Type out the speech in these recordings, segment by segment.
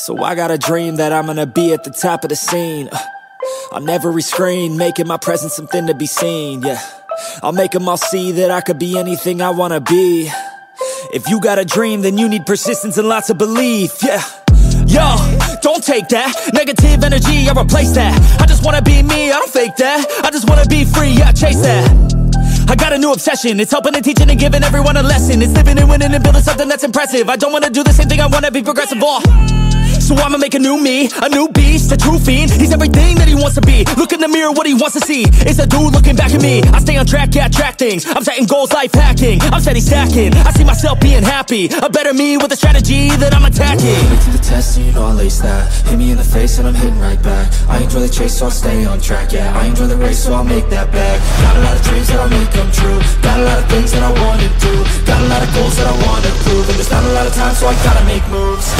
So I got a dream that I'm gonna be at the top of the scene. Uh, On every screen, making my presence something to be seen, yeah. I'll make them all see that I could be anything I wanna be. If you got a dream, then you need persistence and lots of belief, yeah. Yo, don't take that. Negative energy, I replace that. I just wanna be me, I don't fake that. I just wanna be free, yeah, chase that. I got a new obsession. It's helping and teaching and giving everyone a lesson. It's living and winning and building something that's impressive. I don't wanna do the same thing, I wanna be progressive, oh. So I'ma make a new me, a new beast, a true fiend. He's everything that he wants to be. Look in the mirror, what he wants to see. It's a dude looking back at me. I stay on track, yeah, track things. I'm setting goals, life hacking. I'm steady stacking. I see myself being happy. A better me with a strategy that I'm attacking. Put to the test and you know I'll ace that. Hit me in the face and I'm hitting right back. I enjoy the chase so I'll stay on track, yeah. I enjoy the race so I'll make that back Got a lot of dreams that I'll make come true. Got a lot of things that I wanna do. Got a lot of goals that I wanna prove. And there's not a lot of time so I gotta make moves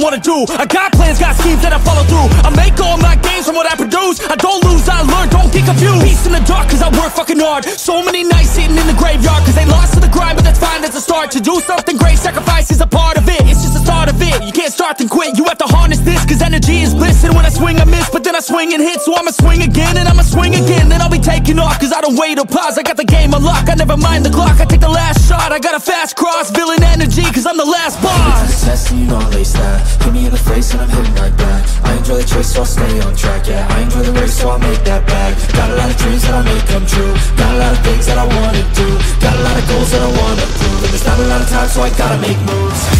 wanna do. I got plans, got schemes that I follow through. I make all my gains from what I produce. I don't lose, I learn, don't get confused. Peace in the dark cause I work fucking hard. So many nights sitting in the graveyard Cause they lost to the grind but that's fine, that's a start. To do something great, sacrifice is a part of it. It's just the start of it, you can't start then quit. You have to harness this cause energy is bliss And when I swing I miss, but then I swing and hit So I'ma swing again and I'ma swing again. Then I'll be taking off cause I don't wait or pause. I got the game unlocked, I never mind the clock. I take the last shot, I got a fast cross Villain energy cause I'm the last boss. Test and you know I'll ace that Hit me in the face and I'm hitting right back I enjoy the chase so I'll stay on track, yeah. I enjoy the race so I'll make that back. Got a lot of dreams that I'll make come true. Got a lot of things that I wanna do. Got a lot of goals that I wanna prove. And there's not a lot of time so I gotta make moves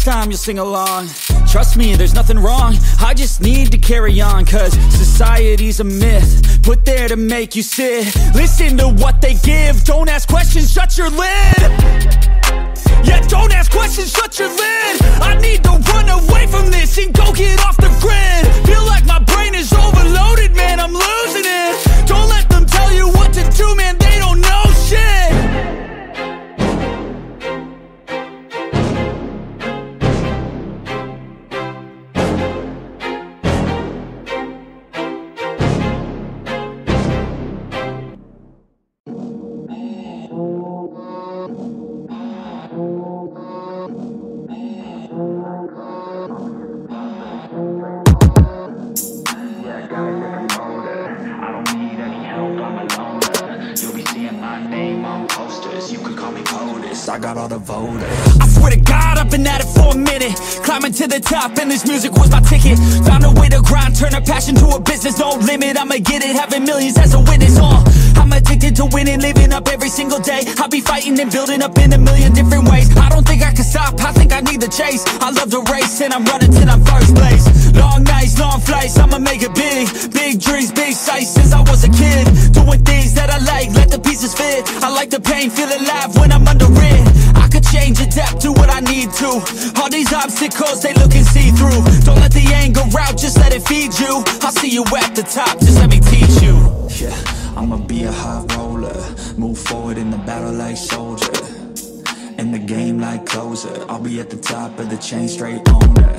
Next time you'll sing along. Trust me, there's nothing wrong. I just need to carry on Cause society's a myth Put there to make you sit. Listen to what they give. Don't ask questions, shut your lid. Yeah, don't ask questions, shut your lid. I need to run away from this And go get off the grid. Feel like my You can call me POTUS, I got all the voters. I swear to God, I've been at it for a minute. Climbing to the top and this music was my ticket. Found a way to grind, turn a passion to a business. No limit, I'ma get it, having millions as a witness. Uh, I'm addicted to winning, living up every single day. I'll be fighting and building up in a million different ways. I don't think I can stop, I think I need the chase. I love to race and I'm running till I'm first place. Long nights, long flights, I'ma make it big. Big dreams, big sights since I was a kid. Doing things that I like the pain, feel alive when I'm under it. I could change, adapt, do what I need to. All these obstacles, they look and see through. Don't let the anger out, just let it feed you. I'll see you at the top, just let me teach you. Yeah, I'ma be a high roller. Move forward in the battle like soldier. In the game like closer. I'll be at the top of the chain, straight owner.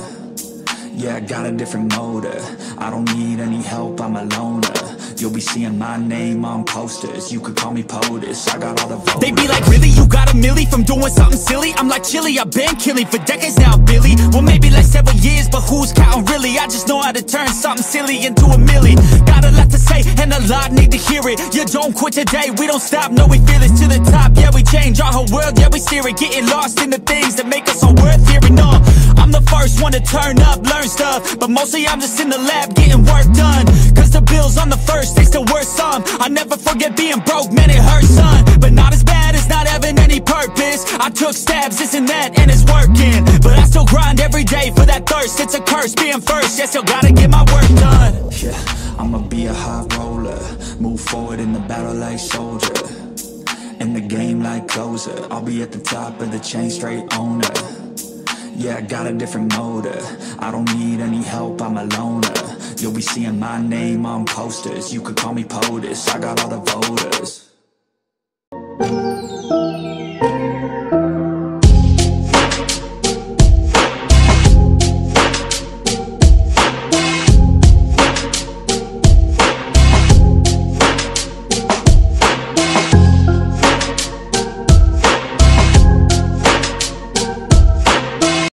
Yeah, I got a different motor. I don't need any help, I'm a loner You'll be seeing my name on posters. You could call me POTUS, I got all the voters They be like, really, you got a milli from doing something silly? I'm like, chilly, I've been killing for decades now, Billy. Well, maybe like several years, but who's counting really? I just know how to turn something silly into a milli. Got a lot to say, and a lot need to hear it. You don't quit today, we don't stop, no, we feel it to the top. Yeah, we change our whole world, yeah, we steer it. Getting lost in the things that make us all worth hearing, I'm the first one to turn up, learn stuff. But mostly I'm just in the lab getting work done. Cause the bills on the first, they still worth some I never forget being broke, man, it hurts, son. But not as bad as not having any purpose. I took stabs, this and that, and it's working. But I still grind every day for that thirst. It's a curse being first, yeah, still gotta get my work done. Yeah, I'ma be a high roller. Move forward in the battle like soldier. In the game like closer I'll be at the top of the chain, straight owner Yeah, I got a different motor. I don't need any help, I'm a loner. You'll be seeing my name on posters. You could call me POTUS, I got all the voters